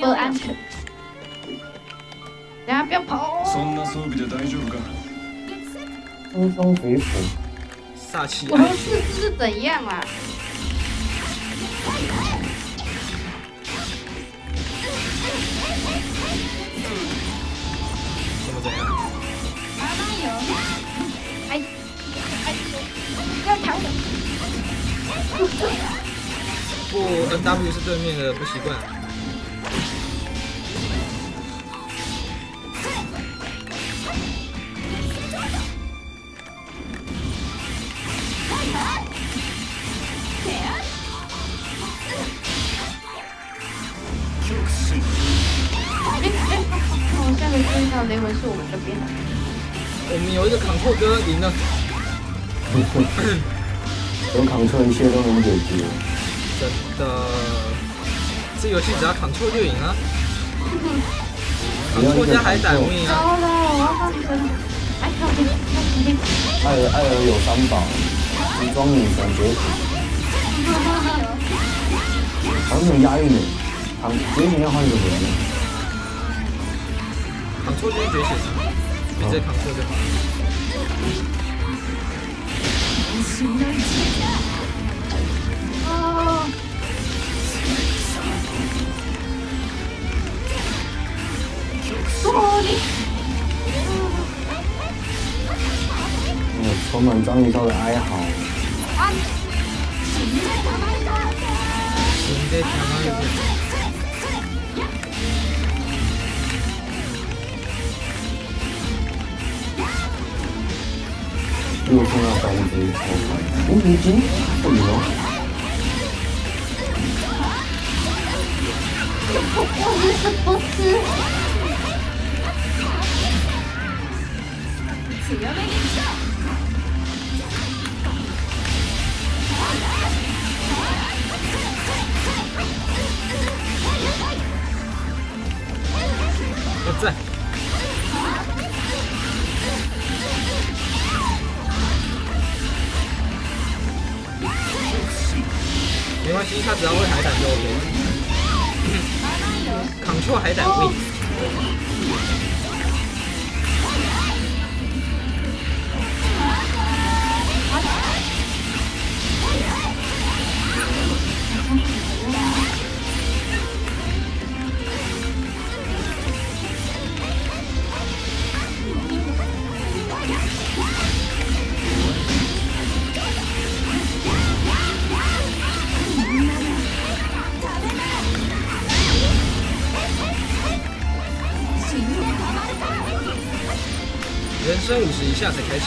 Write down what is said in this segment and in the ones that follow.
不安全。等下不要跑。そんな装備で大丈夫か？松松肥虎，煞气我们是是怎样啊？怎么怎样？哎哎，要调整。不，N W 是对面的，不习惯。 我现在没注意到雷文是我们这边的。我们有一个扛错哥赢了，有扛错一切都能解决。真的。这游戏只要扛错就赢了，扛错加海胆糟啊！艾尔艾尔有三宝，时装女神崛起，好像很押韵的。扛觉醒要换什么呢？扛错就是觉醒了，你直接扛错就好了。哦，充满张一超的哀嚎。你又碰到三只超凡，无敌金，这里吗？我是不吃。要他只要会海胆就 OK。扛错海胆会。人生五十以下才开始。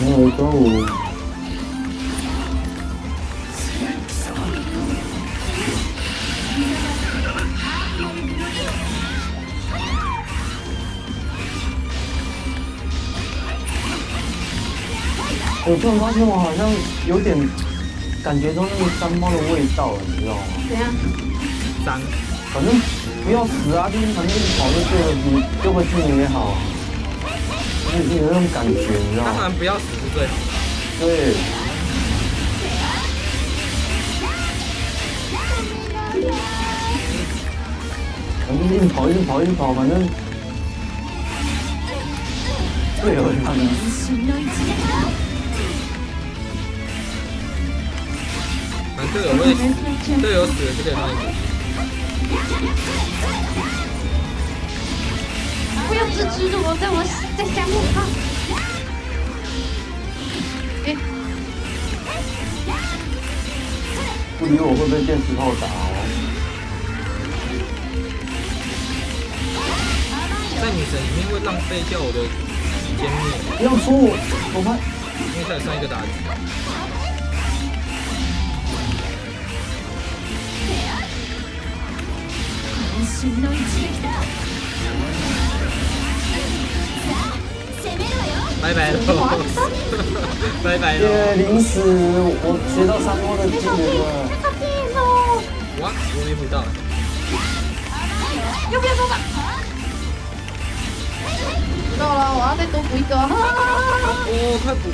没有跟我。我突然发现我好像有点感觉到那个山猫的味道了，你知道吗？怎样？脏，反正不要死啊，就是反正一跑就对了，你就会进也好，就是有那种感觉，你知道吗？当然不要死是最好的。对。反正一直跑，一直跑，一直跑，反正队友他反正队友会死，队友死了就可以帮你补。不要支持着我，在我在下面啊！哎，不理我会被电磁炮打哦。在女神里面会浪费掉我的时间灭，不要说我，我怕。因为它有上一个打击。拜拜喽，拜拜耶，临死！我学到三波的技能了。哇，我没补到。右边说吧。知道了，我要再多补一个。哦，快补！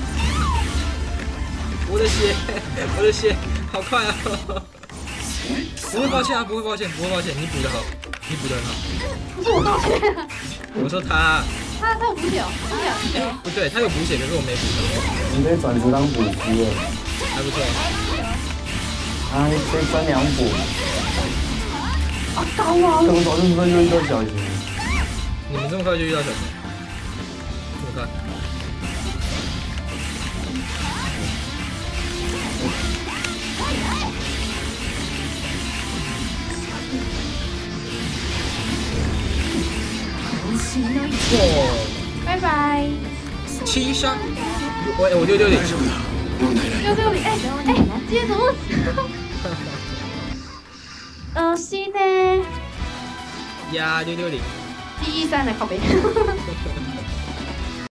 我的血，我的血，好快啊！不会抱歉啊，不会抱歉，不会抱歉，你补的好，你补的很好。不是我道歉，我说他，他他有补血哦，补血补血哦。不对，他有补血，可是我没补到，你可以转职当补师了，还不错。啊，你可以分两补，好高啊！这么早就知道又遇到小熊。你们这么快就遇到小熊，这么快？拜拜。七杀！我我六六零，六六零，哎哎，接怎么？呃，是呢，呀六六零，第一三的靠背。